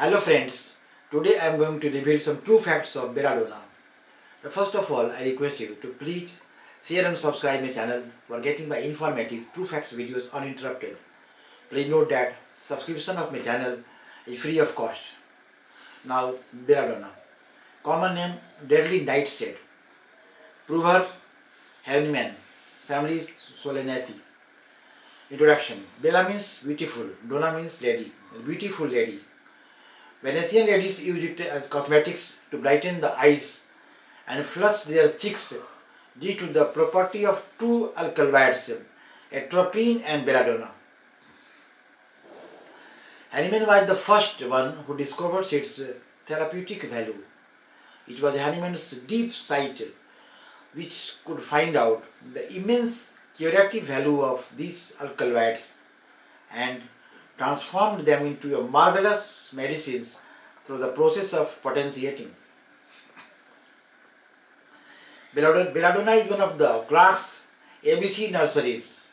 Hello friends, today I am going to reveal some true facts of belladonna. First of all, I request you to please share and subscribe my channel for getting my informative true facts videos uninterrupted. Please note that subscription of my channel is free of cost. Now, belladonna. Common name, deadly nightshade. Proverb, Hahnemann, family Solanaceae. Introduction. Bella means beautiful, Donna means lady, beautiful lady. Venetian ladies use it as cosmetics to brighten the eyes and flush their cheeks due to the property of two alkaloids, atropine and belladonna. Hahnemann was the first one who discovered its uh, therapeutic value. It was Hahnemann's deep sight which could find out the immense curative value of these alkaloids and transformed them into a marvelous medicines through the process of potentiating. Belladonna is one of the Clarke's ABC nurseries,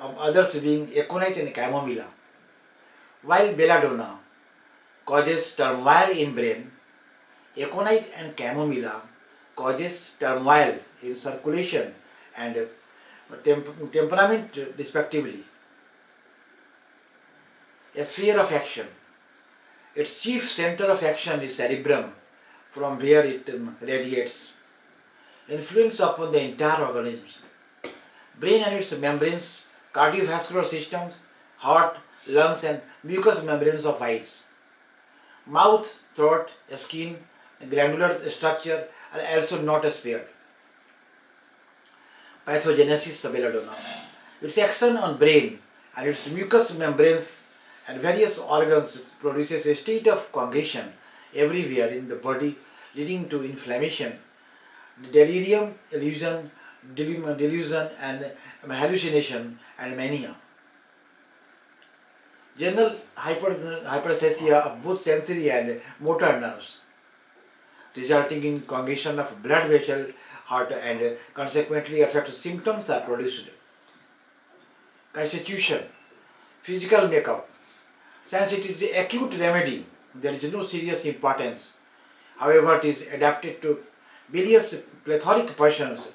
um, others being aconite and chamomilla. While belladonna causes turmoil in brain, aconite and chamomilla causes turmoil in circulation and temp temperament respectively. A sphere of action. Its chief center of action is cerebrum from where it um, radiates. Influence upon the entire organism. Brain and its membranes, cardiovascular systems, heart, lungs and mucous membranes of eyes. Mouth, throat, skin, glandular structure are also not spared. Pathogenesis of belladonna. Its action on brain and its mucous membranes and various organs produces a state of congestion everywhere in the body leading to inflammation, delirium, illusion, delusion and hallucination and mania. General hyper, hyperesthesia of both sensory and motor nerves resulting in congestion of blood vessel, heart and consequently affected symptoms are produced. Constitution, physical makeup, since it is acute remedy, there is no serious importance. However, it is adapted to various plethoric persons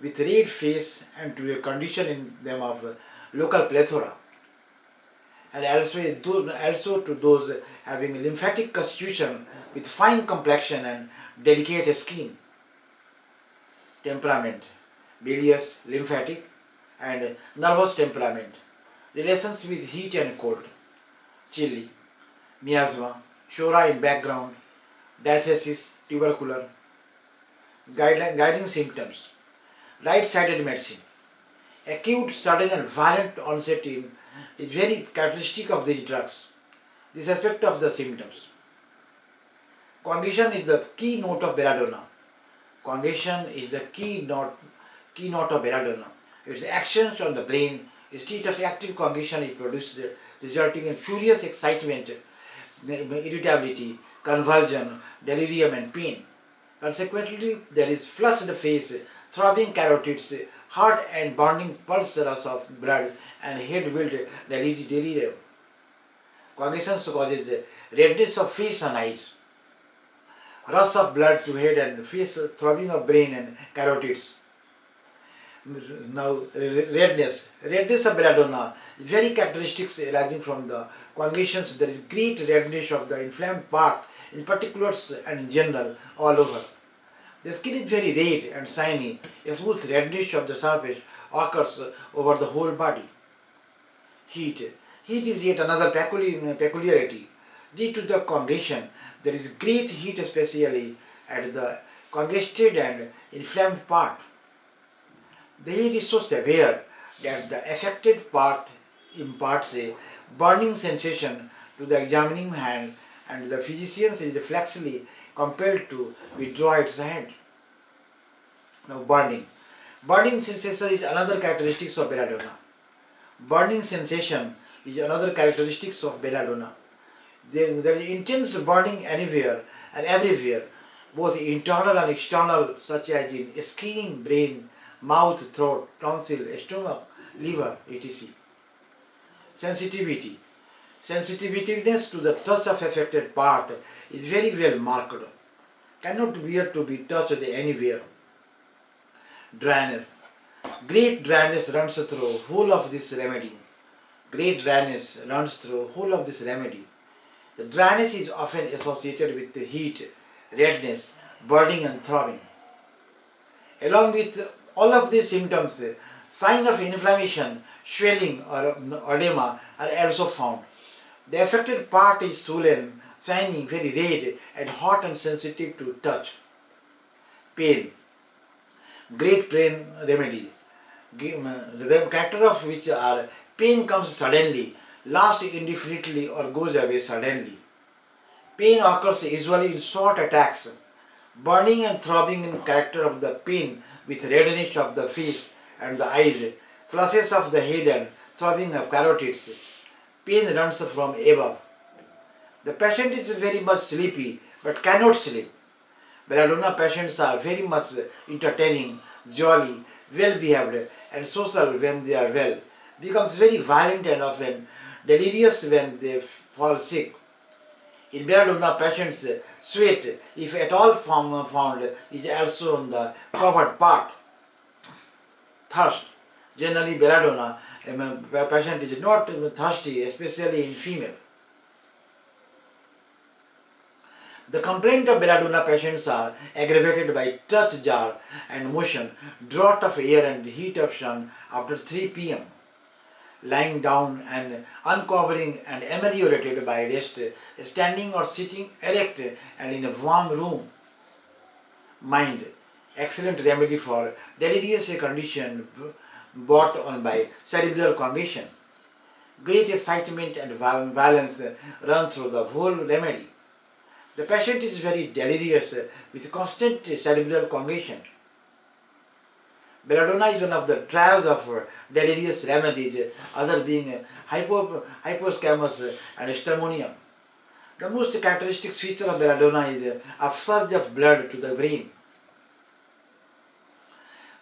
with red face and to a condition in them of local plethora. And also, also to those having lymphatic constitution with fine complexion and delicate skin. Temperament, bilious, lymphatic and nervous temperament. Relations with heat and cold chilly, miasma, psora in background, diathesis, tubercular, guideline, guiding symptoms, right-sided medicine. Acute, sudden and violent onset in is very characteristic of these drugs. This aspect of the symptoms. Congestion is the key note of belladonna. Congestion is the key note, key note of belladonna. Its actions on the brain, state of active congestion is produced resulting in furious excitement, irritability, convulsion, delirium and pain. Consequently, there is flushed face, throbbing carotids, heart and burning pulses of blood and head wilt delirium. Congestion causes redness of face and eyes, rush of blood to head and face, throbbing of brain and carotids now redness. Redness of belladonna very characteristics arising from the congestions. There is great redness of the inflamed part in particulars and in general all over. The skin is very red and shiny. A smooth redness of the surface occurs over the whole body. Heat. Heat is yet another peculiarity. Due to the congestion, there is great heat especially at the congested and inflamed part the heat is so severe that the affected part imparts a burning sensation to the examining hand and the physician is reflexively compelled to withdraw its hand. Now burning. Burning sensation is another characteristic of belladonna. Burning sensation is another characteristic of belladonna. There, there is intense burning anywhere and everywhere, both internal and external, such as in skin, brain, mouth, throat, tonsil, stomach, liver, etc. Sensitivity. Sensitiveness to the touch of affected part is very well marked. Cannot bear to be touched anywhere. Dryness. Great dryness runs through whole of this remedy. Great dryness runs through whole of this remedy. The dryness is often associated with the heat, redness, burning and throbbing. Along with all of these symptoms, eh, sign of inflammation, swelling or edema are also found. The affected part is swollen, shining, very red and hot and sensitive to touch. Pain. Great pain remedy. Um, the character of which are pain comes suddenly, lasts indefinitely or goes away suddenly. Pain occurs usually in short attacks. Burning and throbbing in character of the pain with redness of the face and the eyes, flushes of the head and throbbing of carotids. Pain runs from above. The patient is very much sleepy but cannot sleep. Belladonna patients are very much entertaining, jolly, well behaved and social when they are well. Becomes very violent and often delirious when they fall sick. In Belladonna patients, sweat, if at all found, is also on the covered part. Thirst. Generally, belladonna, a um, patient is not thirsty, especially in female. The complaint of belladonna patients are aggravated by touch jar and motion, draught of air and heat of sun after 3 p.m. Lying down and uncovering and ameliorated by rest, standing or sitting erect and in a warm room. Mind, excellent remedy for delirious condition brought on by cerebral congestion. Great excitement and violence run through the whole remedy. The patient is very delirious with constant cerebral congestion. Belladonna is one of the trials of uh, delirious remedies, uh, other being uh, hypo, hyposcamus and stramonium. The most characteristic feature of belladonna is a surge of blood to the brain.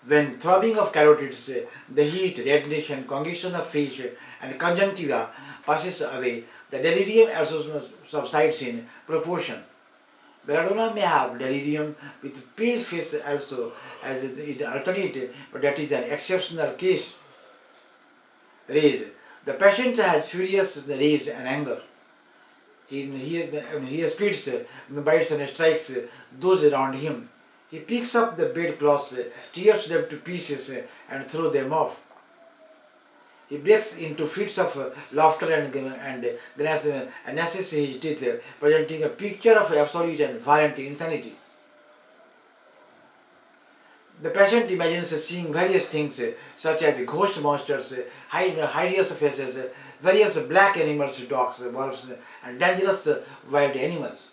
When throbbing of carotids, the heat, redness and congestion of face and conjunctiva passes away, the delirium also subsides in proportion. Belladonna may have delirium with pale face also as it alternate, but that is an exceptional case. Rage. The patient has furious rage and anger. He, he, he spits, bites and strikes those around him. He picks up the bedclothes, tears them to pieces and throws them off. He breaks into fits of uh, laughter and, and uh, gnashes uh, his teeth, presenting a picture of absolute and violent insanity. The patient imagines seeing various things such as ghost monsters, hideous faces, various black animals, dogs, wolves, and dangerous wild animals.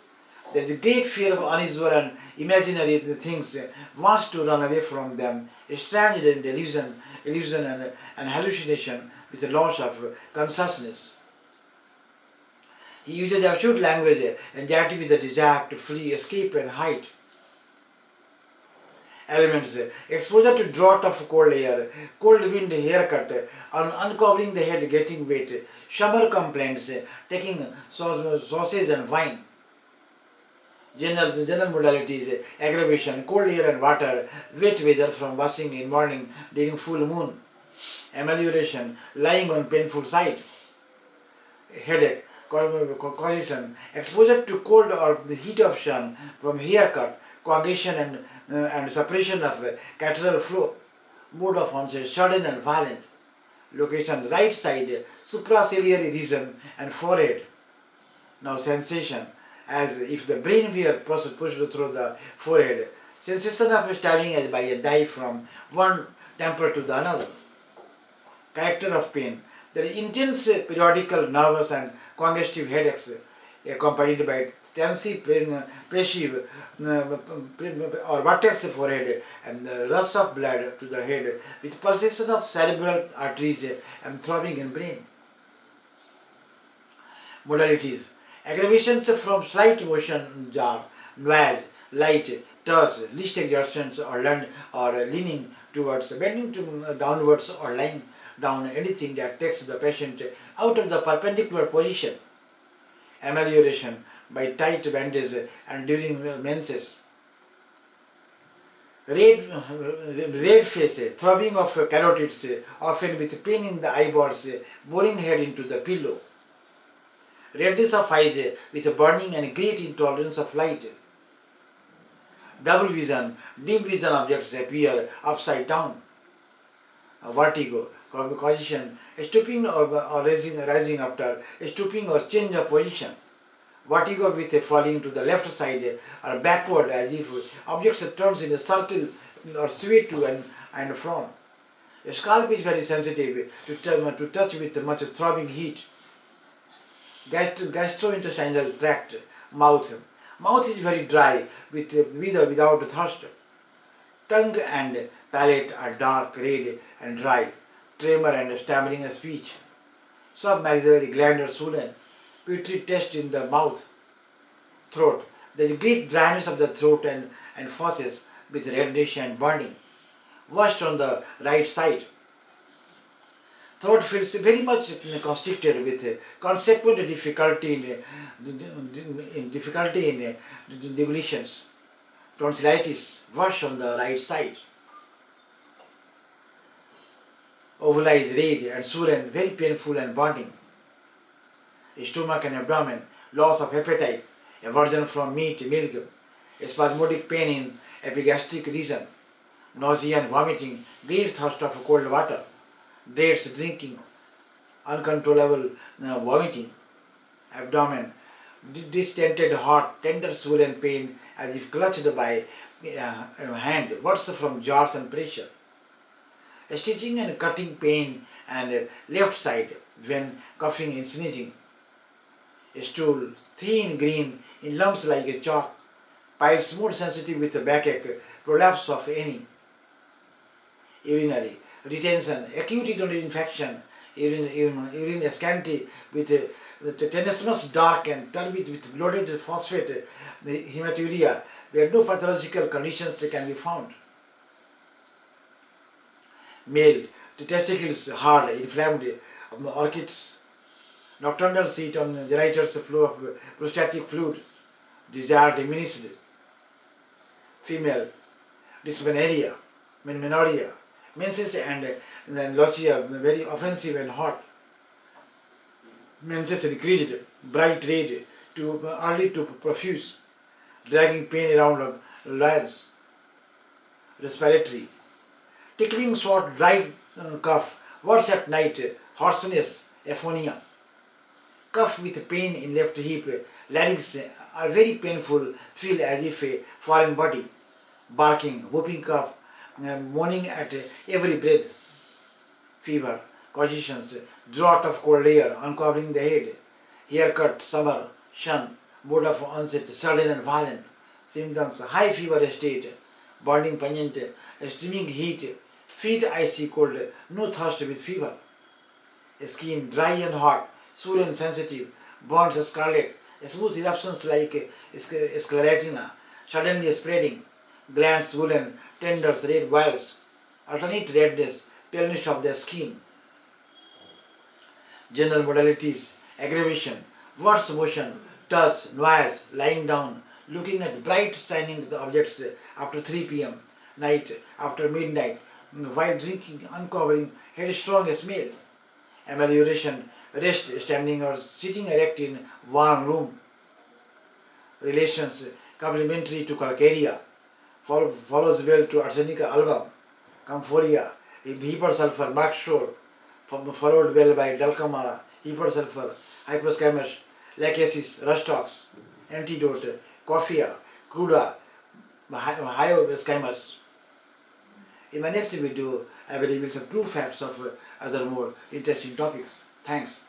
There is a great fear of unusual and imaginary things, uh, wants to run away from them, strange delusion, illusion and, and hallucination with the loss of uh, consciousness. He uses absolute language, uh, anxiety with the desire to flee, escape and hide. Elements, exposure to draught of cold air, cold wind haircut, un uncovering the head getting wet, summer complaints, taking sausage and wine. General, general modalities, aggravation, cold air and water, wet weather from washing in morning during full moon, amelioration, lying on painful side, headache, congestion, exposure to cold or the heat of sun from haircut, coagulation and, uh, and suppression of uh, flow, mode of onset sudden and violent, location right side, supraciliary region and forehead. Now sensation, as if the brain were pushed through the forehead. Sensation of stabbing as by a knife from one temple to the another. Character of pain. There is intense periodical nervous and congestive headaches uh, accompanied by tensive, pressive uh, or vertex forehead and rush of blood to the head with pulsation of cerebral arteries uh, and throbbing in brain. Modalities Aggravations from slight motion jar, noise, light, touch, least exertions or, learn, or leaning towards, bending to, uh, downwards or lying down anything that takes the patient out of the perpendicular position. Amelioration by tight bandage and during uh, menses. Red, uh, red face, throbbing of carotids, often with pain in the eyeballs, boring head into the pillow. Redness of eyes with a burning and great intolerance of light. Double vision, dim vision objects appear upside down. Vertigo, cognition, stooping or, or rising, rising after stooping or change of position vertigo with a falling to the left side or backward as if objects turns in a circle or sway to and, and from. A scalp is very sensitive to, to touch with much throbbing heat. Gastro, gastrointestinal tract, mouth. Mouth is very dry with, with or without thirst. Tongue and palate are dark, red and dry. Tremor and stammering speech. Submaxillary gland are swollen Putrid test in the mouth, throat. Is great dryness of the throat and, and fauces with reddish and burning. Worst on the right side. Throat feels very much constricted with consequent difficulty in, in difficulty in deglutitions. Tonsillitis, worse on the right side. Ovalized, red and swollen, very painful and burning stomach and abdomen, loss of appetite, aversion from meat, milk, spasmodic pain in epigastric region, nausea and vomiting, great thirst of cold water, dreads drinking, uncontrollable uh, vomiting, abdomen, distended heart, tender swollen pain as if clutched by uh, hand, worse from jars and pressure. Stitching and cutting pain and left side when coughing and sneezing. Stool, thin green, in lumps like a chalk, piles more sensitive with a backache, prolapse of any, urinary, retention, acute urinary infection, urine, urine, urine scanty with uh, the tenesmus dark and turbid with bloated phosphate, the hematuria, where no pathological conditions can be found. Male, the testicles hard, inflamed, orchitis, nocturnal seat on generators flow of prostatic fluid, desire diminished, female, dysmenorrhea, menorrhea, menses and then lochia, very offensive and hot, menses increased, bright red, to early to profuse, dragging pain around loins, respiratory, tickling short dry uh, cough, worse at night, hoarseness, aphonia cough with pain in left hip, larynx are very painful, feel as if a foreign body, barking, whooping cough, moaning at every breath, fever, congestions, drought of cold air, uncovering the head, haircut, summer, sun, mode of onset, sudden and violent, symptoms, high fever state, burning pungent, steaming heat, feet icy cold, no thirst with fever, skin dry and hot, swollen sensitive, burns scarlet, smooth eruptions like sclerotina, suddenly spreading, glands swollen, tenders, red vials, alternate redness, paleness of the skin. General modalities, aggravation, worse motion, touch, noise, lying down, looking at bright shining objects after 3 p.m., night, after midnight, while drinking, uncovering, headstrong smell, amelioration, rest standing or sitting erect in warm room. Relations complementary to calcarea follows well to arsenica album, camphoria, hepar sulfur, mark shore, followed well by dulcamara, hepar sulfur, hyposcamus, lachesis, rhus tox, antidote, coffea, cruda, hyoscyamus. In my next video, I will reveal some true facts of other more interesting topics. Thanks.